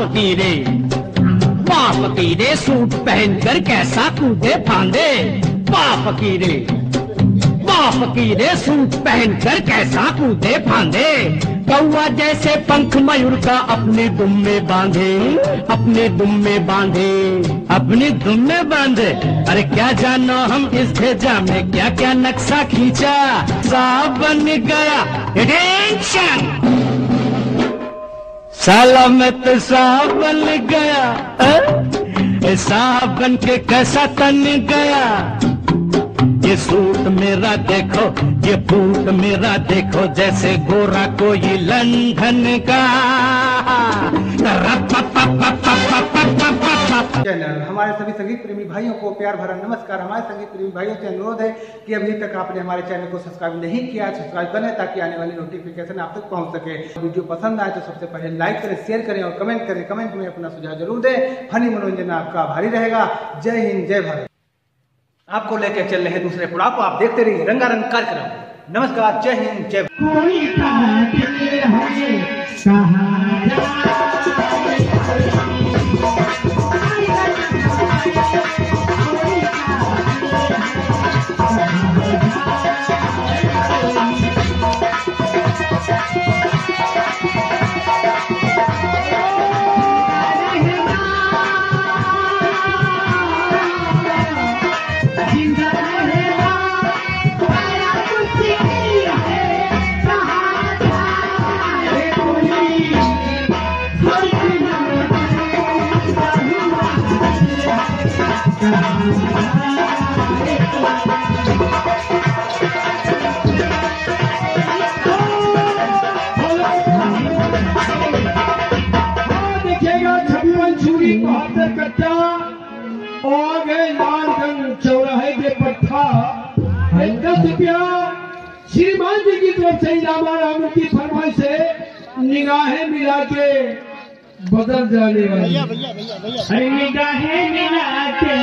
फकीरे वाह फकीरे सूट पहनकर कैसा कूदे फांदे। वाह फकीरे वाह फकीरे सूट पहनकर कैसा कूदे फांदे। कौआ जैसे पंख मयूर का अपने दुम में बांधे। अपने दुम में बांधे। अपने दुम में बांधे। अरे क्या जानो हम इस भेजा में क्या क्या नक्शा खींचा। साहब बन गया। टेंशन साला मैं तो साहब बन गया। ए साहब बन के कैसा तन गया। ये सूट मेरा देखो, ये बूट मेरा देखो, जैसे गोरा कोई लंघन का। संगीत प्रेमी भाइयों को प्यार भरा नमस्कार। हमारे संगीत प्रेमी भाइयों से अनुरोध है कि अभी तक आपने हमारे चैनल को सब्सक्राइब नहीं किया, सब्सक्राइब करें ताकि आने वाली नोटिफिकेशन आप तक पहुँच सके। वीडियो पसंद आए तो सबसे पहले लाइक करें शेयर करें और कमेंट करें। कमेंट में अपना सुझाव ज़रूर दें। फनी मनोरंजन आपका भारी रहेगा। जय हिंद, जय भारत। आपको लेकर चल रहे दूसरे पड़ाव को आप देखते रहिए रंगारंग कार्यक्रम। नमस्कार, जय हिंद, जय चौराहे के पट्टा। दस रुपया। श्रीमान जी की तरफ़ से इनामा राम की फरमाइश से निगाहें मिला के। बदल जाने वाली। हर निगाहें मिला के